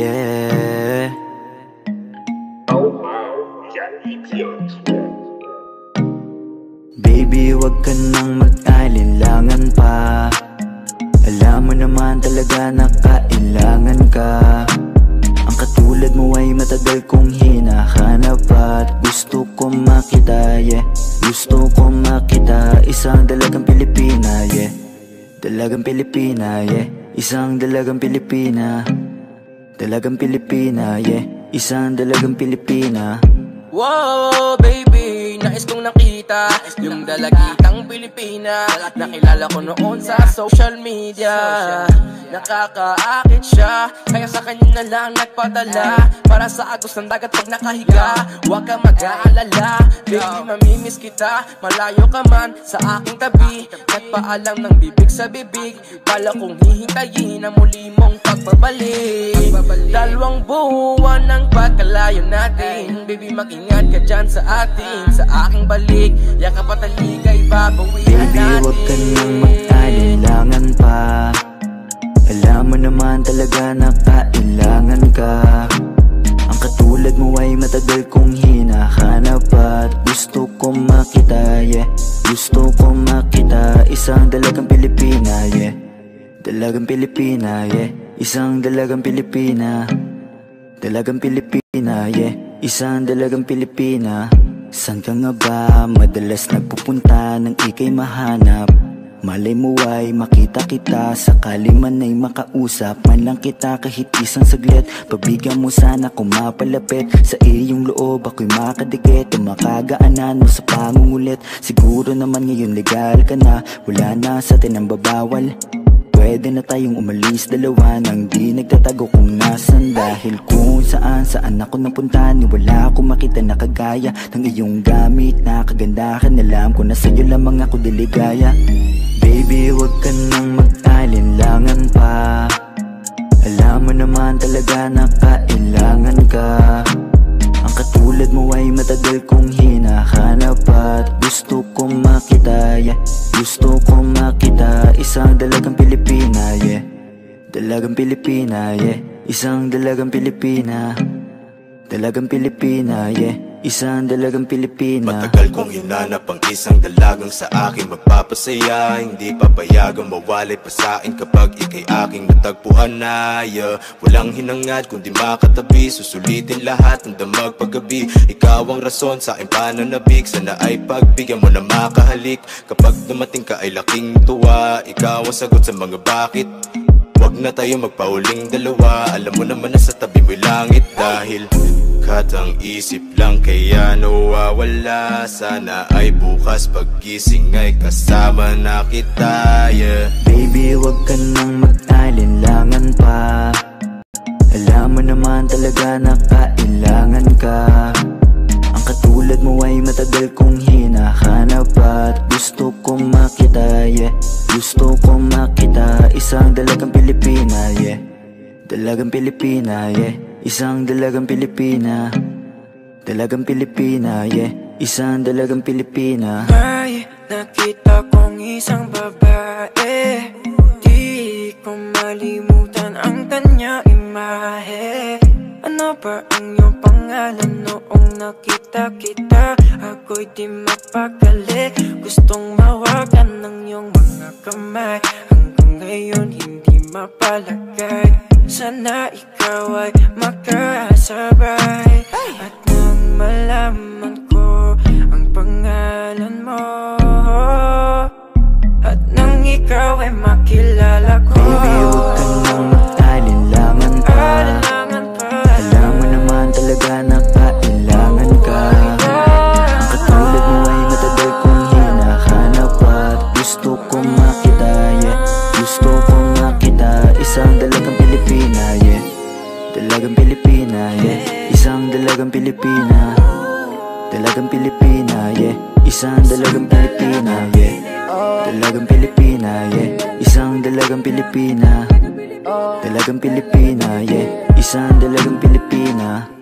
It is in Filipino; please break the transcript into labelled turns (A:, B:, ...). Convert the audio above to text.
A: Yeah. Baby, wag ka nang mag-alinlangan pa. Alam mo naman talaga na kailangan ka. Ang katulad mo ay matagal kong hinahanap At gusto ko makita, yeah. Gusto ko makita Isang dalagang Pilipina, yeah. Dalagang Pilipina, yeah. Isang dalagang Pilipina. Dalagang Pilipina, yeah. Isang dalagang Pilipina.
B: Wow, baby, nais kong nakita Yung dalagitang Pilipina Nakilala ko noon sa social media. Nakakaakit siya. Kaya sa kanya na lang nagpadala. Para sa agos ng dagat pag nakahiga. Huwag ka mag-aalala. Baby, mamimiss kita. Malayo ka man sa aking tabi. Nagpaalam ng bibig sa bibig. Bala kong hihintayin ang muli mong pagbabalik. Dalawang buwan ng pagkalayo natin. Baby, mag-ingat ka dyan sa atin. Sa aking balik. Yakap at aligay, babawian
A: Baby,
B: natin
A: wag ka nang mag-alinlangan pa. Alam mo naman talaga na kailangan ka. Ang katulad mo ay matagal kong hinahanap At gusto ko makita, yeah. Gusto ko makita Isang dalagang Pilipina, yeah. Dalagang Pilipina, yeah. Isang dalagang Pilipina. Dalagang Pilipina, yeah. Isang dalagang Pilipina San ka nga ba? Madalas nagpupunta nang ikay mahanap? Malay mo ay makita kita Sakali man ay makausap. Man lang kita kahit isang saglit. Pabigyan mo sana kung mapalapit. Sa iyong loob ako'y makadikit. Ang makagaanan mo sa pangungulit. Siguro naman ngayon legal ka na. Wala na sa atin babawal Pwede na tayong umalis dalawa Nang di nagtatago kung nasan. Dahil kung saan saan ako napunta Ni wala akong makita na kagaya Ng iyong gamit. Na kagandahan Alam ko na sa'yo lamang ako diligaya Baby, wag ka nang mag-alinlangan pa. Alam mo naman talaga na kailangan ka. Ang katulad mo ay matagal kong hinahanap At gusto ko makita, yeah. Gusto ko makita Isang dalagang Dalagang Pilipina, yeah. Isang dalagang Pilipina. Dalagang Pilipina, yeah. Isang dalagang Pilipina.
C: Matagal kong hinanap ang isang dalagang sa akin magpapasaya Hindi papayagang mawalay pa sa akin kapag ikay aking natagpuan na yeah. Walang hinangad kundi makatabi. Susulitin lahat ng damag paggabi. Ikaw ang rason sa aking pananabik. Sana ay pagbigyan mo na makahalik. Kapag dumating ka ay laking tuwa. Ikaw ang sagot sa mga bakit Huwag na tayo magpauling dalawa. Alam mo naman na sa tabi mo'y langit Dahil katang isip lang kaya nawawala. Sana ay bukas paggising ay kasama na kita yeah.
A: Baby, wag ka nang mag-alinlangan pa. Alam mo naman talaga na kailangan ka Pilipina, yeah. Dalagang Pilipina, yeah. Isang dalagang Pilipina. Dalagang Pilipina, yeah. Isang dalagang Pilipina.
D: May nakita kong isang babae. Di ko malimutan ang kanya imahe. Ano ba ang iyong pangalan noong nakita kita? Ako'y di mapakali. Gustong mawakan ng iyong mga kamay. Hanggang ngayon mapalagay. Sana ikaw ay makasabay At nang malaman ko ang pangalan mo At nang ikaw ay makilala
A: Pilipina. Dalagang Pilipina, yeah. Isang dalagang Pilipina, yeah. Dalagang Pilipina, yeah. Isang dalagang Pilipina. Dalagang Pilipina, yeah. Isang dalagang Pilipina